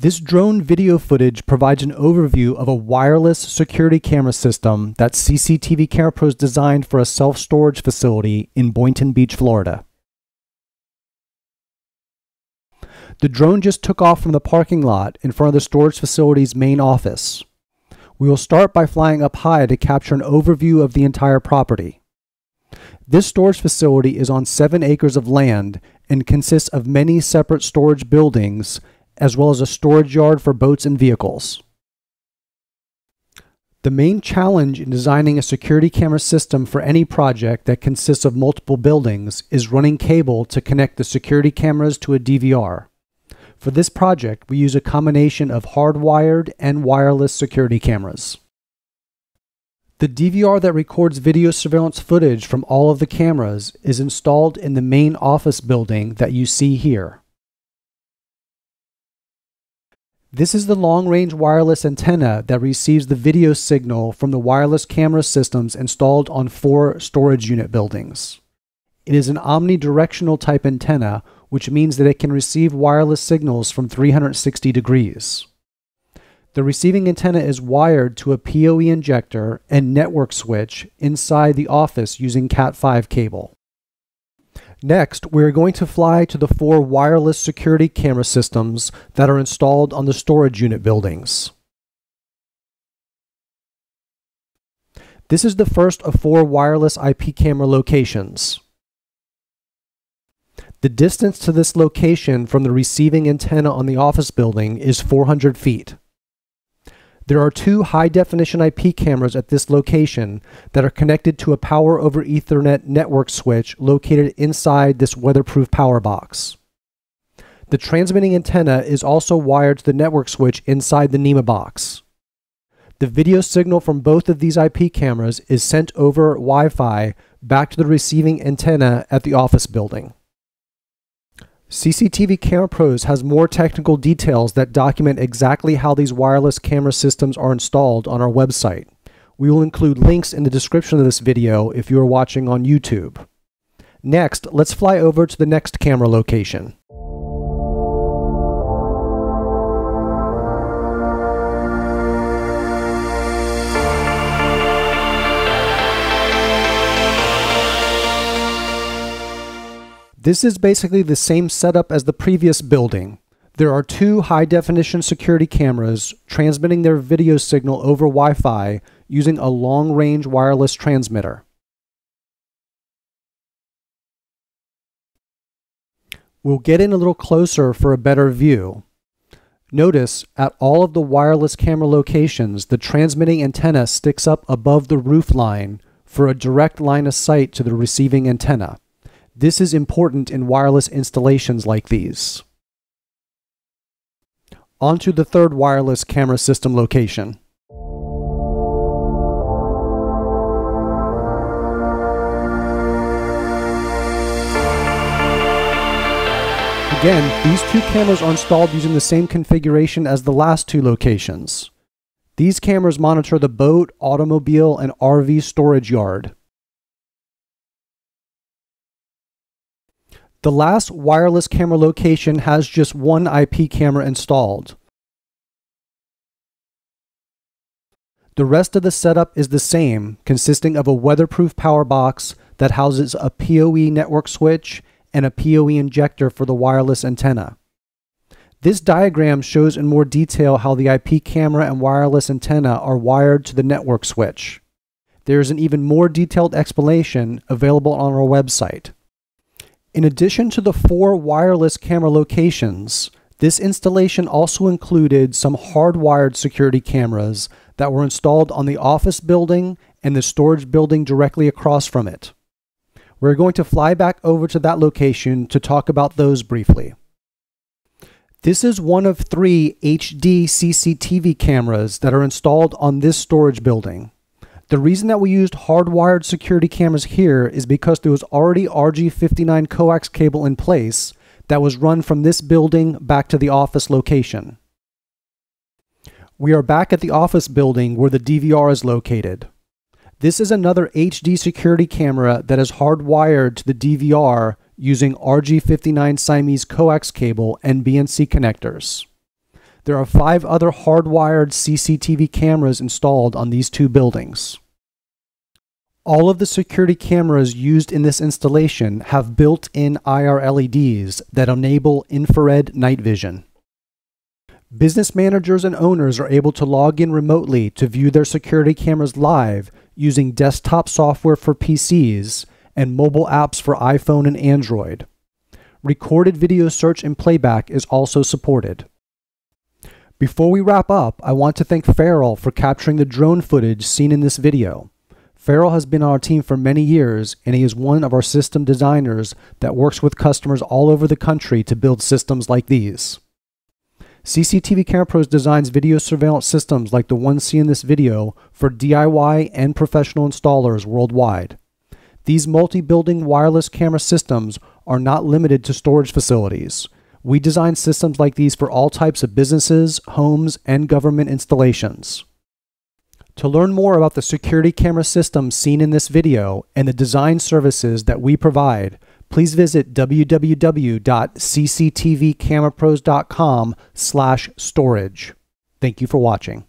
This drone video footage provides an overview of a wireless security camera system that CCTV Camera Pros designed for a self-storage facility in Boynton Beach, Florida. The drone just took off from the parking lot in front of the storage facility's main office. We will start by flying up high to capture an overview of the entire property. This storage facility is on seven acres of land and consists of many separate storage buildings as well as a storage yard for boats and vehicles. The main challenge in designing a security camera system for any project that consists of multiple buildings is running cable to connect the security cameras to a DVR. For this project, we use a combination of hardwired and wireless security cameras. The DVR that records video surveillance footage from all of the cameras is installed in the main office building that you see here. This is the long-range wireless antenna that receives the video signal from the wireless camera systems installed on four storage unit buildings. It is an omnidirectional type antenna, which means that it can receive wireless signals from 360 degrees. The receiving antenna is wired to a PoE injector and network switch inside the office using Cat5 cable. Next, we're going to fly to the four wireless security camera systems that are installed on the storage unit buildings. This is the first of four wireless IP camera locations. The distance to this location from the receiving antenna on the office building is 400 feet. There are two high definition IP cameras at this location that are connected to a power over Ethernet network switch located inside this weatherproof power box. The transmitting antenna is also wired to the network switch inside the NEMA box. The video signal from both of these IP cameras is sent over Wi Fi back to the receiving antenna at the office building. CCTV Camera Pros has more technical details that document exactly how these wireless camera systems are installed on our website. We will include links in the description of this video if you are watching on YouTube. Next, let's fly over to the next camera location. This is basically the same setup as the previous building. There are two high definition security cameras transmitting their video signal over Wi Fi using a long range wireless transmitter. We'll get in a little closer for a better view. Notice at all of the wireless camera locations, the transmitting antenna sticks up above the roof line for a direct line of sight to the receiving antenna. This is important in wireless installations like these. On to the third wireless camera system location. Again, these two cameras are installed using the same configuration as the last two locations. These cameras monitor the boat, automobile, and RV storage yard. The last wireless camera location has just one IP camera installed. The rest of the setup is the same, consisting of a weatherproof power box that houses a PoE network switch and a PoE injector for the wireless antenna. This diagram shows in more detail how the IP camera and wireless antenna are wired to the network switch. There is an even more detailed explanation available on our website. In addition to the four wireless camera locations, this installation also included some hardwired security cameras that were installed on the office building and the storage building directly across from it. We're going to fly back over to that location to talk about those briefly. This is one of three HD CCTV cameras that are installed on this storage building. The reason that we used hardwired security cameras here is because there was already RG59 coax cable in place that was run from this building back to the office location. We are back at the office building where the DVR is located. This is another HD security camera that is hardwired to the DVR using RG59 Siamese coax cable and BNC connectors. There are five other hardwired CCTV cameras installed on these two buildings. All of the security cameras used in this installation have built-in IR LEDs that enable infrared night vision. Business managers and owners are able to log in remotely to view their security cameras live using desktop software for PCs and mobile apps for iPhone and Android. Recorded video search and playback is also supported. Before we wrap up, I want to thank Farrell for capturing the drone footage seen in this video. Farrell has been on our team for many years, and he is one of our system designers that works with customers all over the country to build systems like these. CCTV Camera Pros designs video surveillance systems like the one seen in this video for DIY and professional installers worldwide. These multi-building wireless camera systems are not limited to storage facilities. We design systems like these for all types of businesses, homes, and government installations. To learn more about the security camera systems seen in this video and the design services that we provide, please visit www.cctvcamerapros.com slash storage. Thank you for watching.